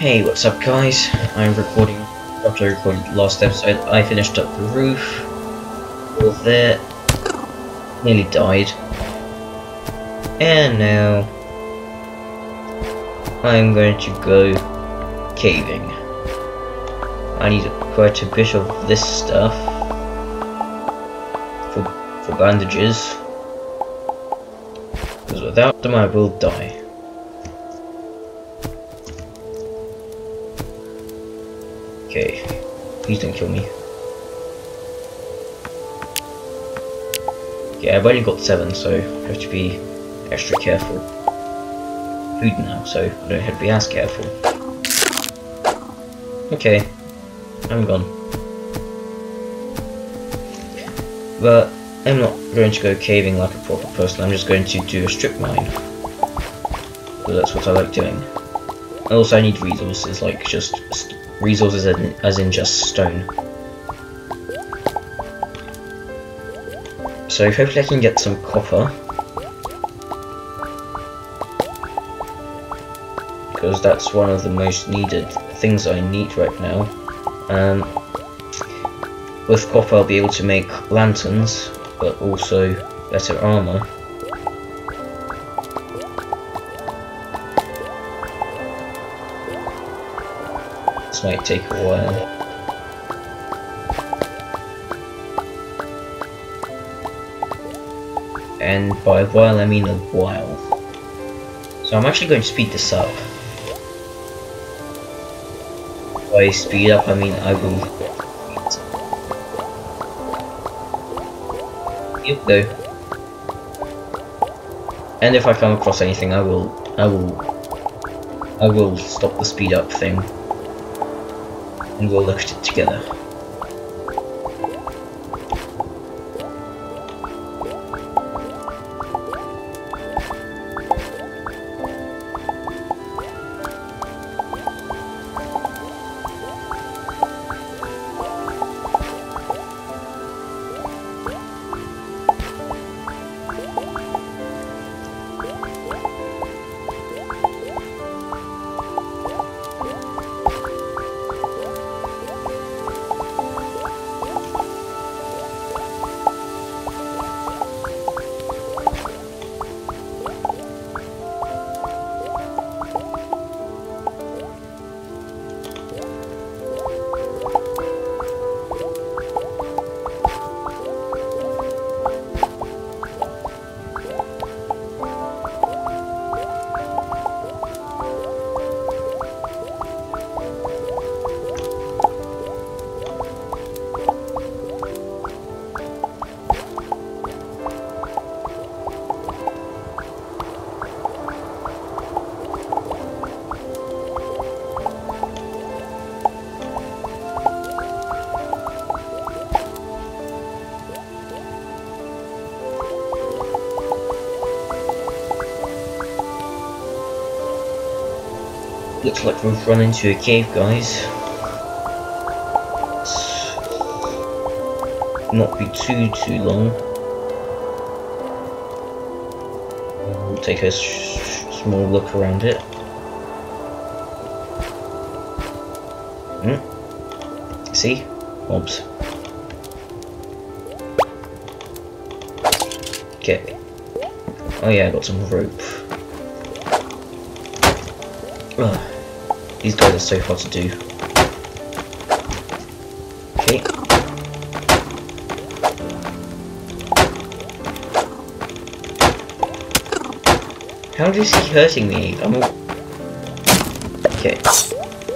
Hey, what's up guys? I'm recording, after I recorded the last episode, I finished up the roof, all there, nearly died, and now, I'm going to go caving. I need quite a bit of this stuff, for, for bandages, because without them I will die. Please don't kill me. Yeah, I've only got seven, so I have to be extra careful. Food now, so I don't have to be as careful. Okay, I'm gone. But I'm not going to go caving like a proper person, I'm just going to do a strip mine. Because that's what I like doing. Also I need resources, like just resources as in, as in just stone. So hopefully I can get some copper. Because that's one of the most needed things I need right now. Um, with copper I'll be able to make lanterns, but also better armor. This might take a while. And by while I mean a while. So I'm actually going to speed this up. By speed up I mean I will... Yep, though. And if I come across anything I will... I will... I will stop the speed up thing and we'll look at it together. Looks like we've run into a cave, guys. Let's not be too, too long. We'll take a small look around it. Hmm? See? Mobs. Okay. Oh yeah, I got some rope. Ugh. These guys are so hard to do. Okay. How is he hurting me? I'm. Okay.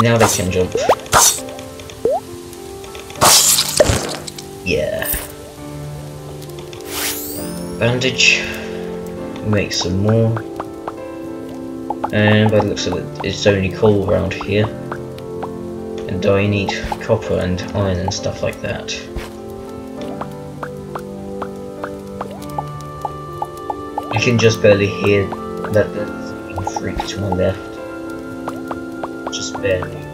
Now they can jump. Yeah. Bandage. Make some more. And by the looks of it, it's only coal around here. And I need copper and iron and stuff like that. I can just barely hear that freak to my left. Just barely.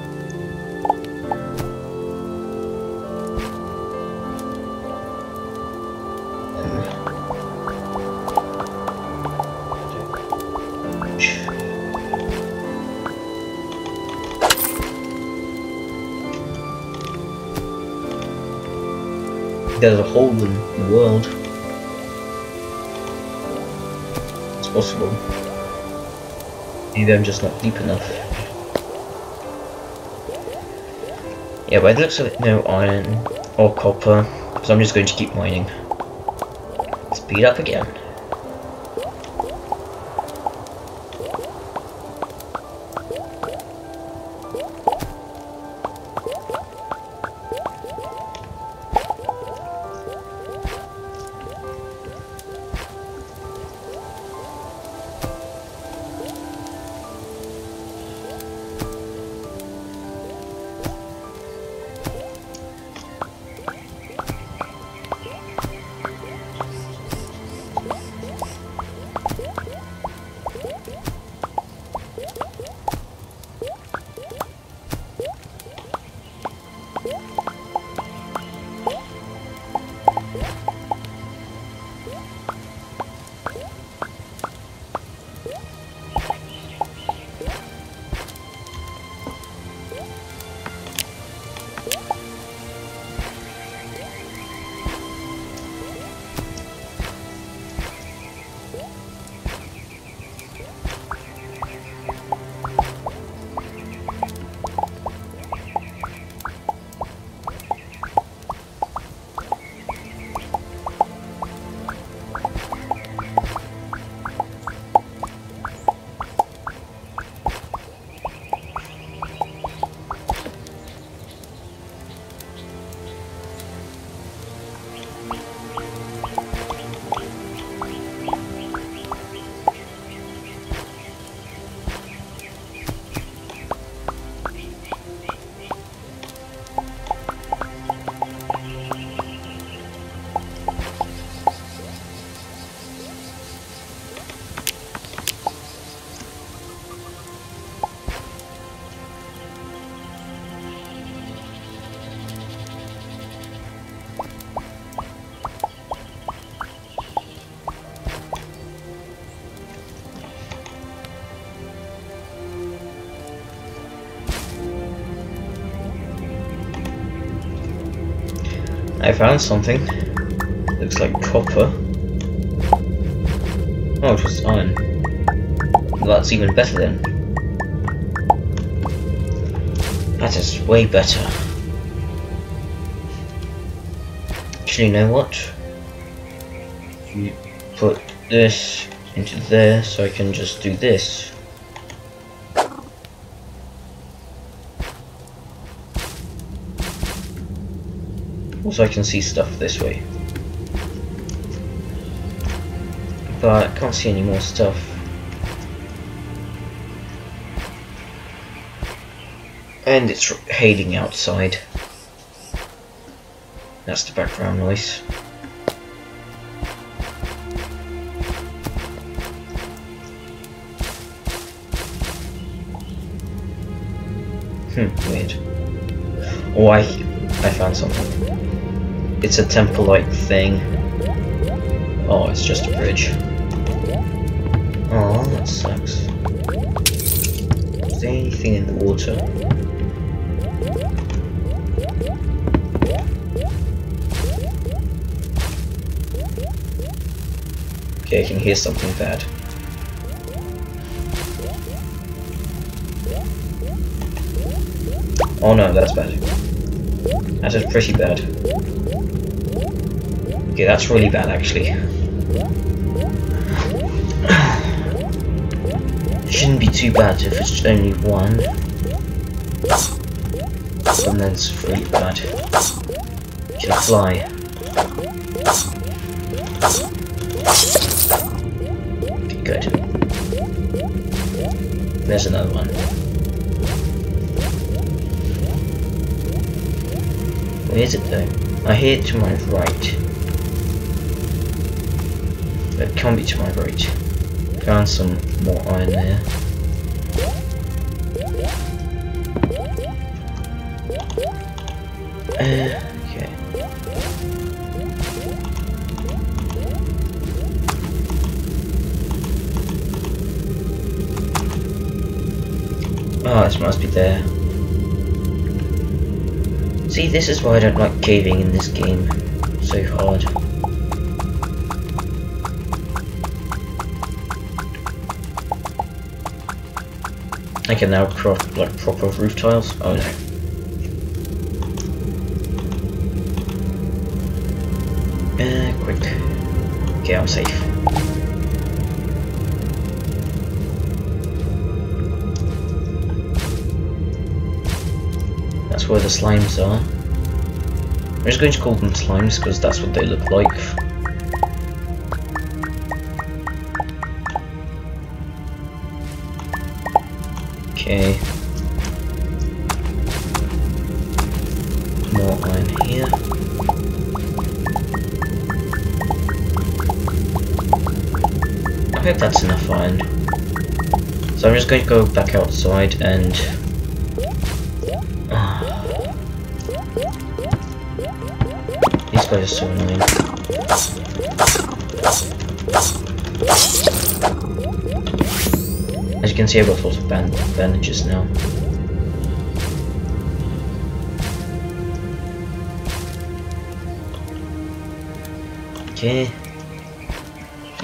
There's a hole in the world. It's possible. Maybe I'm just not deep enough. Yeah, by the looks of it, no iron or copper, so I'm just going to keep mining. Speed up again. I found something. Looks like copper. Oh, just iron. That's even better then. That is way better. Actually, you know what? You put this into there so I can just do this. Also I can see stuff this way. But I can't see any more stuff. And it's hailing outside. That's the background noise. Hmm, weird. Oh, I, I found something. It's a temple-like thing. Oh, it's just a bridge. Oh, that sucks. Is there anything in the water? Okay, I can hear something bad. Oh no, that's bad. That is pretty bad. Okay, that's really bad actually. Shouldn't be too bad if it's only one. And then it's really bad. Should fly? Okay, good. There's another one. Where is it though? I hear it to my right. It can be to my right. Found some more iron there. Uh, okay. Oh, this must be there. See, this is why I don't like caving in this game. so hard. Can now craft like proper roof tiles. Oh no. Uh, quick. Okay, I'm safe. That's where the slimes are. I'm just going to call them slimes because that's what they look like. Okay. More iron here. I hope that's enough iron. So I'm just going to go back outside and... Ah. These guys are so annoying. As you can see I've got lots of band bandages now. Okay.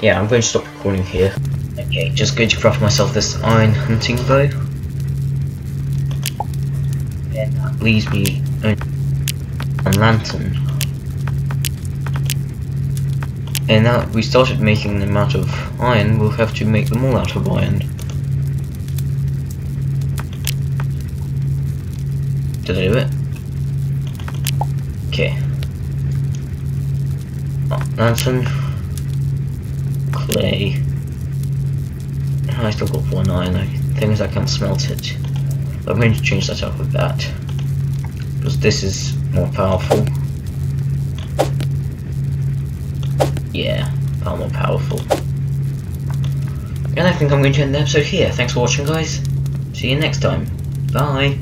Yeah, I'm going to stop recording here. Okay, just going to craft myself this iron hunting bow. And that leaves me a lantern. And now we started making them out of iron, we'll have to make them all out of iron. Did do it? Okay. Oh, lantern. Clay. I still got one iron, I things I can smelt it. I'm going to change that up with that. Because this is more powerful. Yeah, far more powerful. And I think I'm going to end the episode here. Thanks for watching guys. See you next time. Bye.